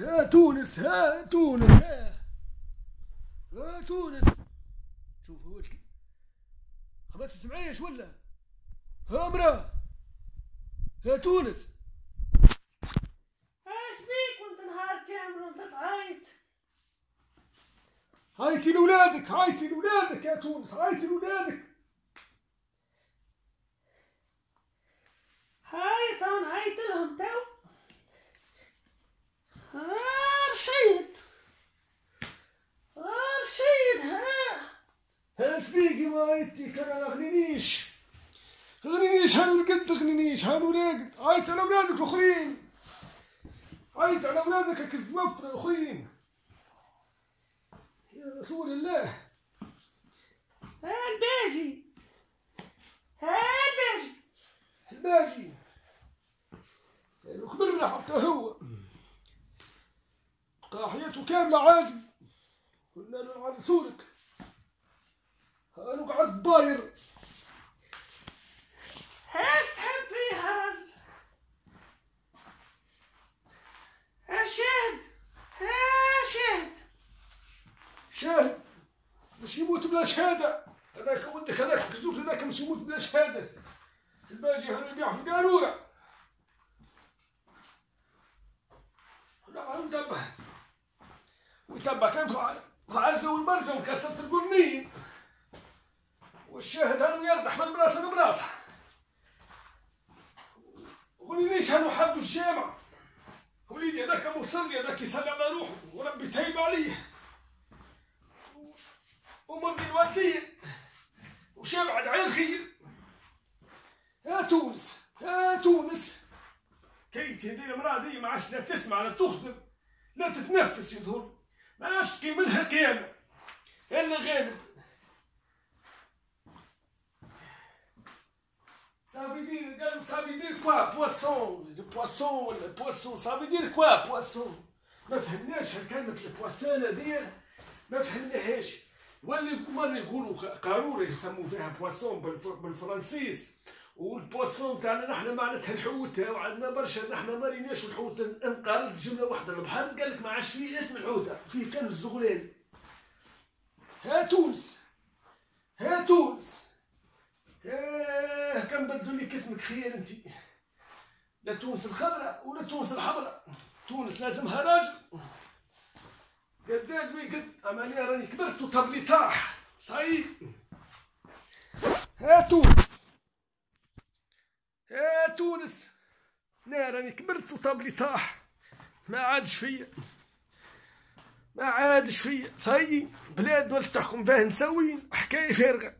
ها تونس ها تونس ها. ها تونس. شوف هو ما تسمعيش ولا؟ ها مرا. ها تونس. إيش بيك وانت نهار كامل وانت تعيط؟ هايتي لولادك هايتي لولادك يا تونس هايتي لولادك ها فيكي ما هايتي كان ما غنينيش غنينيش هانو القد غنينيش هانو راقد هايت على ولادك الأخرين. هايت على ولادك الكذاب الأخرين. يا رسول الله. ها الباجي ها الباجي. الباجي كبرنا حتى هو. بقى حياته كاملة عازب قلنا له على رسولك. أنا قعدت باير. إيش تحب فيها؟ رجل شاهد ها شاهد. شاهد مش يموت بلا شهادة. هذاك ولدك هذاك كزوف هذاك مش يموت بلا شهادة. الباجي هذا يبيع في القارورة لا ويتبع ويتبع كان في العرزة والمرزة وكسرت القرنين والشاهد هذا يربح من براسه لبراسه وليش هانو حدوا الجامع. وليدي هذاك مصلي هذاك يصلي على روحه. وربي تايب عليه. ومرضي الوالدين وشبعت على الخير. يا تونس يا تونس. كيتي هذه المرأة دي ما عادش لا تسمع لا تخدم لا تتنفس يظهر. ما أشكي منها قيامة إلا غالب Ça veut ça veut dire quoi le poisson, le poisson, ça veut dire quoi poisson? ما فهمناش كلمة البواسون دي ما فهمناهاش واللي مرة يقولوا قارورة يسموا فيها بواسون بالف- بالفرنسيس. والبواسون تاعنا نحن معناتها الحوتة وعندنا برشا نحن ما ريناش الحوت انقرض جملة واحدة. البحر قال لك ما عادش فيه اسم الحوتة فيه كان الزغلال. ها تونس ها تونس إيه كان بدلوا لك اسمك خير انت لا تونس الخضراء ولا تونس الحمراء تونس لازمها راجل قداد وي قد أماني راني كبرت وطبلي طاح. صعيب ها تونس. ها تونس. لا راني كبرت وطبلي طاح. ما عادش فيا. ما عادش فيا. صاي بلاد ولا تحكم فيها نسوي. حكاية فارغة.